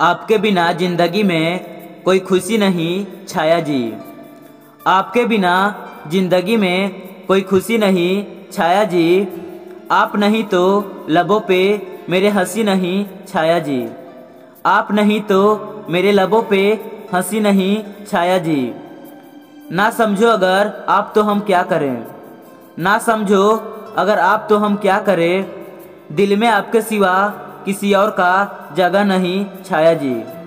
आपके बिना ज़िंदगी में कोई खुशी नहीं, छाया जी। आपके बिना ज़िंदगी में कोई खुशी नहीं, छाया जी। आप नहीं तो लबों पे मेरे हँसी नहीं, छाया जी। आप नहीं तो मेरे लबों पे हँसी नहीं, छाया जी। ना समझो अगर आप तो हम क्या करें। ना समझो अगर आप तो हम क्या करें। दिल में आपके सिवा किसी और का जगह नहीं छाया जी।